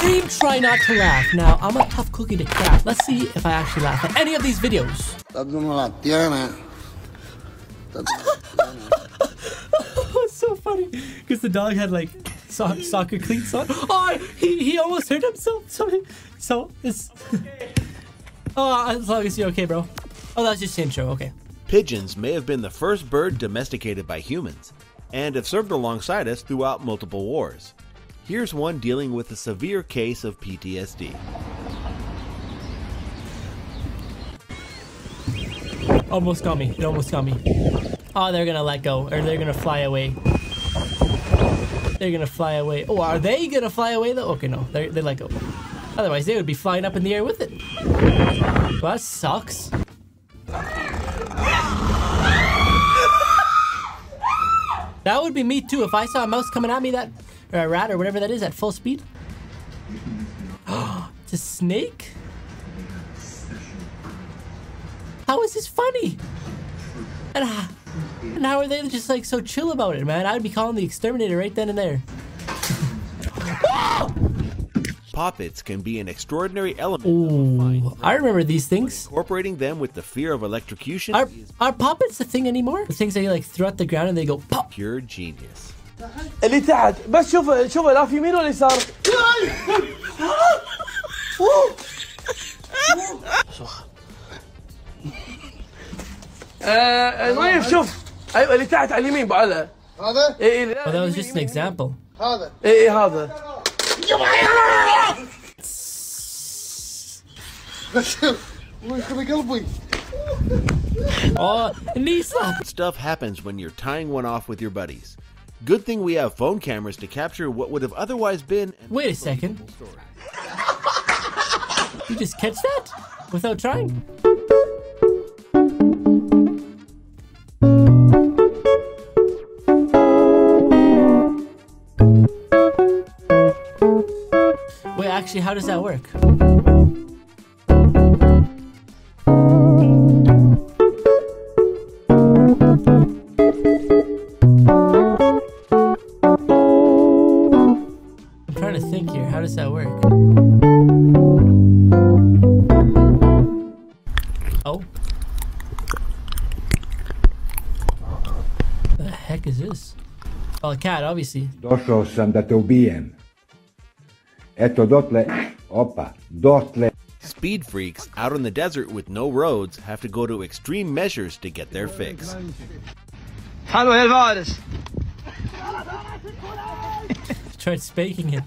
extreme try not to laugh. Now, I'm a tough cookie to crack. Let's see if I actually laugh at any of these videos. it's so funny because the dog had like so soccer cleats on. Oh, he, he almost hurt himself. So, so it's. Oh, as long as you're okay, bro. Oh, that's just intro. Okay. Pigeons may have been the first bird domesticated by humans, and have served alongside us throughout multiple wars. Here's one dealing with a severe case of PTSD. Almost got me. It almost got me. Oh, they're gonna let go, or they're gonna fly away. They're gonna fly away. Oh, are they gonna fly away though? Okay, no, they they let go. Otherwise, they would be flying up in the air with it. Well, that sucks. That would be me too if I saw a mouse coming at me that, or a rat or whatever that is at full speed. it's a snake? How is this funny? And, uh, and how are they just like so chill about it, man? I'd be calling the exterminator right then and there. Poppets can be an extraordinary element. Ooh, I remember these things. Incorporating them with the fear of electrocution Are is are poppets a thing anymore? The things that you like throw at the ground and they go pop. pure genius. اللي تحت. بس شوف شوف لا في يمين ولا يسار آه، نايف شوف. أيوه اللي تحت على اليمين ابو علا هذا؟ اي اي Oh, that was just an example. هذا. اي اي هذا. Oh, knee slap. Stuff happens when you're tying one off with your buddies. Good thing we have phone cameras to capture what would have otherwise been. Wait a second. You just catch that without trying? Wait, actually, how does that work? think here? How does that work? Oh. The heck is this? Oh, a cat, obviously. Došao sam da te ubijem. Eto dotle. Opa, dotle. Speed freaks out in the desert with no roads have to go to extreme measures to get their fix. Hello, Elvis. Tried spanking it.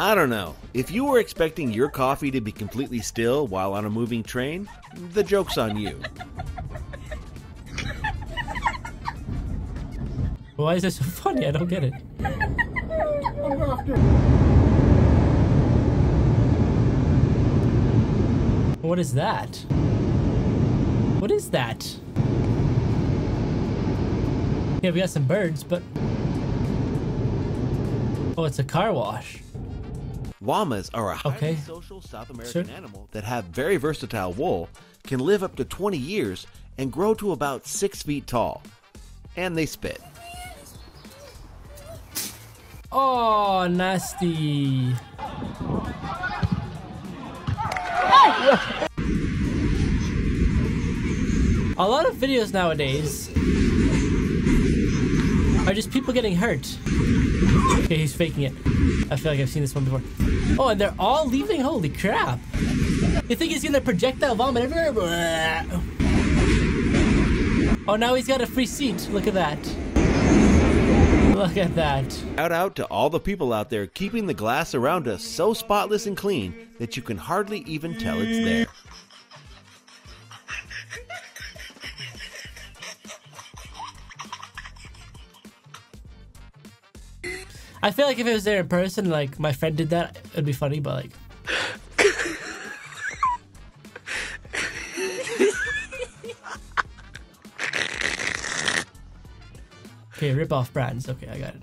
I don't know. If you were expecting your coffee to be completely still while on a moving train, the joke's on you. Why is this so funny? I don't get it. What is that? What is that? Yeah, we got some birds, but. Oh, it's a car wash. Llamas are a highly Okay. social South American Sure. animal that have very versatile wool, can live up to 20 years, and grow to about 6 feet tall. And they spit. Oh, nasty. A lot of videos nowadays are just people getting hurt. Okay, he's faking it. I feel like I've seen this one before. Oh, and they're all leaving? Holy crap. You think he's gonna projectile vomit everywhere? Oh, now he's got a free seat. Look at that. Look at that. Shout out to all the people out there keeping the glass around us so spotless and clean that you can hardly even tell it's there. I feel like if it was there in person, like my friend did that, it'd be funny, but like. Okay, rip off brands. Okay, I got it.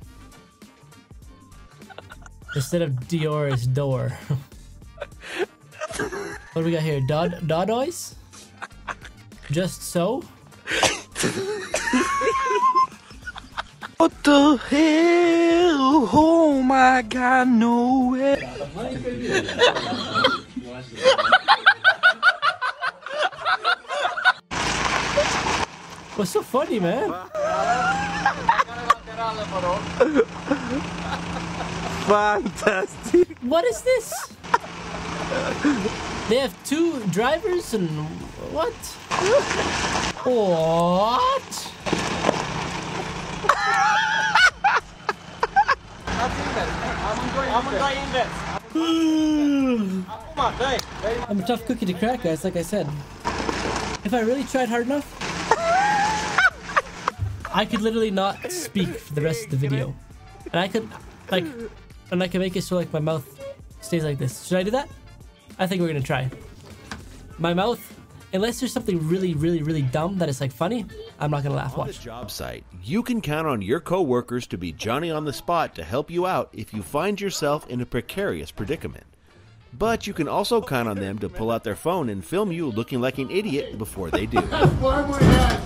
Instead of Dior, it's door. what do we got here? Dod Dodois? Just so? What the hell? Oh my god, no way. What's so funny, man? Fantastic. What is this? They have two drivers and what? What? I'm a tough cookie to crack, guys, like I said. If I really tried hard enough, I could literally not speak for the rest of the video. And I could, like, and I can make it so, like, my mouth stays like this. Should I do that? I think we're gonna try. My mouth, unless there's something really, really, really dumb that is, like, funny, I'm not gonna laugh. On Watch. job site, you can count on your coworkers to be Johnny on the spot to help you out if you find yourself in a precarious predicament. But you can also count on them to pull out their phone and film you looking like an idiot before they do. Why my hat?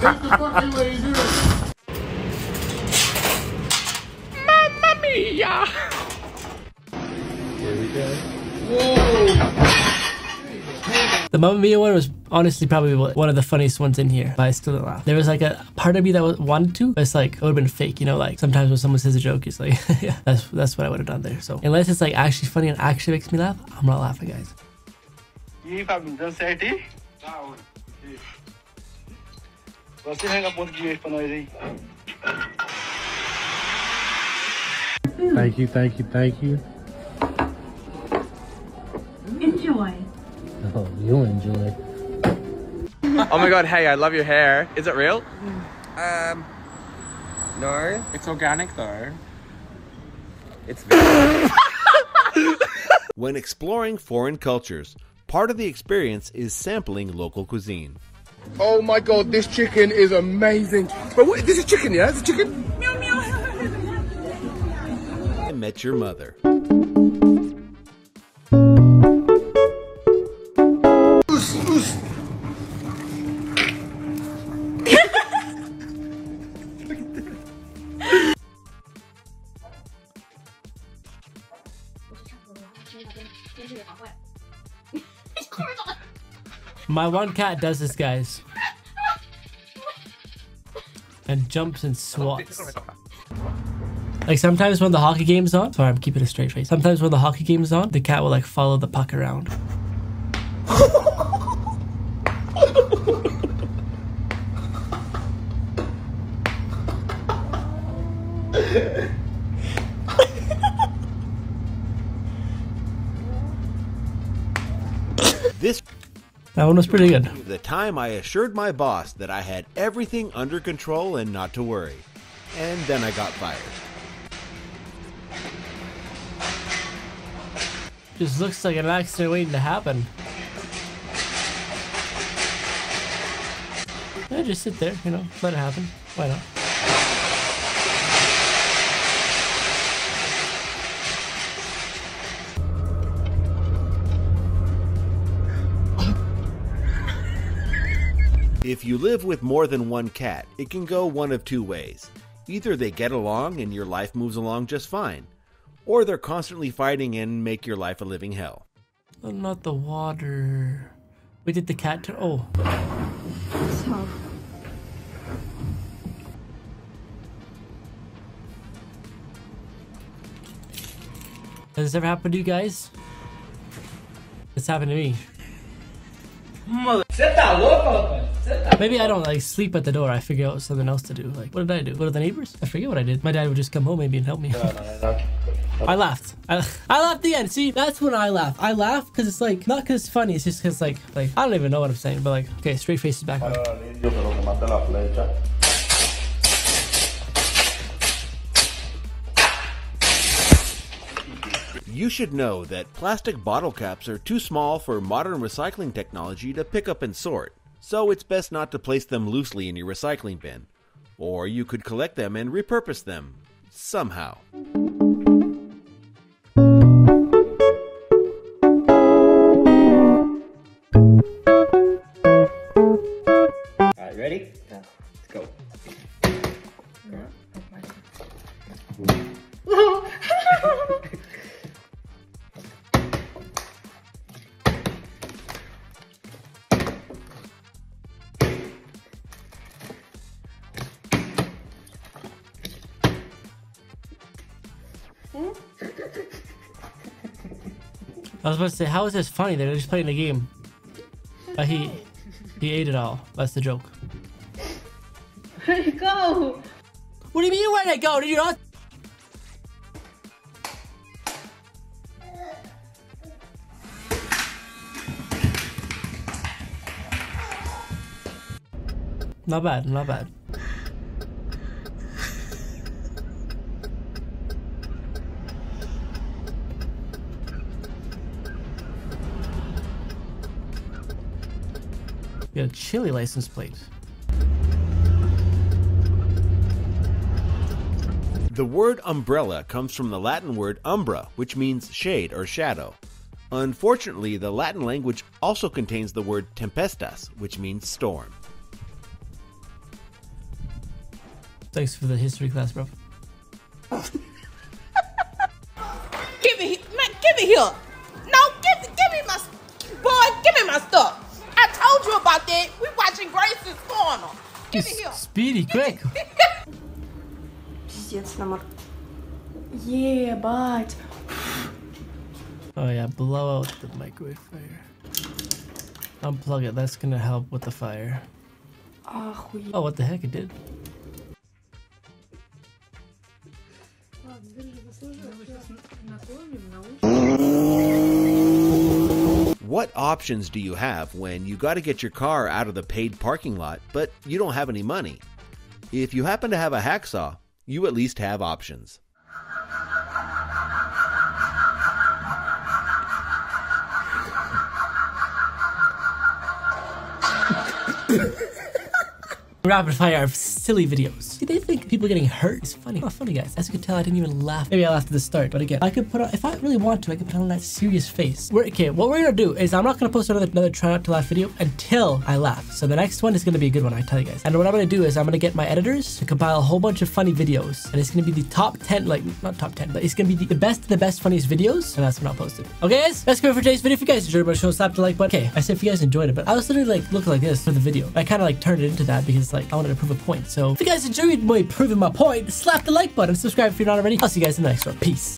That's the fucking way to do it. The Mamma Mia one was honestly probably one of the funniest ones in here, but I still didn't laugh. There was like a part of me that wanted to, but it's like it would have been fake, you know. Like sometimes when someone says a joke, it's like, yeah, that's that's what I would have done there. So unless it's like actually funny and actually makes me laugh, I'm not laughing, guys. Thank you, thank you, thank you. Oh, you enjoy. Oh my god, hey, I love your hair. Is it real? Um, no, It's organic though. it's. When exploring foreign cultures, part of the experience is sampling local cuisine. Oh my god, this chicken is amazing. But what, this is chicken, yeah? It's a chicken? I met your mother. My one cat does this, guys, and jumps and swats. Like sometimes when the hockey game's on, sorry, I'm keeping a straight face. Sometimes when the hockey game's on, the cat will like follow the puck around. That one was pretty good. the time I assured my boss that I had everything under control and not to worry. And then I got fired. Just looks like an accident waiting to happen. Yeah, just sit there, you know, let it happen. Why not? If you live with more than one cat, it can go one of two ways. Either they get along and your life moves along just fine, or they're constantly fighting and make your life a living hell. Oh, not the water. We did the cat turn? Oh. So, Has this ever happened to you guys? It's happened to me. Maybe I don't like sleep at the door. I figure out something else to do. Like, what did I do? What are the neighbors? I forget what I did. My dad would just come home maybe and help me. I laughed. I, I laughed at the end. See, that's when I laugh. I laugh because it's like not because it's funny. It's just because like like I don't even know what I'm saying. But like, okay, straight face is back. on. You should know that plastic bottle caps are too small for modern recycling technology to pick up and sort, so it's best not to place them loosely in your recycling bin. Or you could collect them and repurpose them, somehow. Alright, ready? Yeah. Let's go. Was about to say, how is this funny? They're just playing the game. But he he ate it all. That's the joke. Where'd it go? What do you mean where'd it go? Did you not? Not bad, not bad. We got a chili license plate. The word umbrella comes from the Latin word umbra, which means shade or shadow. Unfortunately, the Latin language also contains the word tempestas, which means storm. Thanks for the history class, bro. Give it, he- man, give it here. No, give, give me my, boy, give me my stuff I told you about that. We watching Grace's Corner. Give it here. Speedy, quick. Пиздец, намор. Ебать. Oh yeah, blow out the microwave fire. Unplug it, that's gonna help with the fire. Охуеть. Oh, what the heck, it did. what options do you have when you got to get your car out of the paid parking lot, but you don't have any money? If you happen to have a hacksaw, you at least have options. Rapid fire silly videos. Do they think people getting hurt is funny. Not funny, guys. As you can tell, I didn't even laugh. Maybe I laughed at the start, but again, I could put on, if I really want to, I could put on that serious face. We're, okay, what we're gonna do is I'm not gonna post another, another try not to laugh video until I laugh. So the next one is gonna be a good one, I tell you guys. And what I'm gonna do is I'm gonna get my editors to compile a whole bunch of funny videos. And it's gonna be the top 10, like, not top 10, but it's gonna be the, the best of the best funniest videos. And that's when I'll post it. Okay, guys? That's good for today's video. If you guys enjoyed my show, slap the like button. Okay, I said if you guys enjoyed it, but I was literally like looking like this for the video. I kind of like turned it into that because like I wanted to prove a point. So if you guys enjoyed my proving my point, slap the like button, subscribe if you're not already. I'll see you guys in the next one. Peace.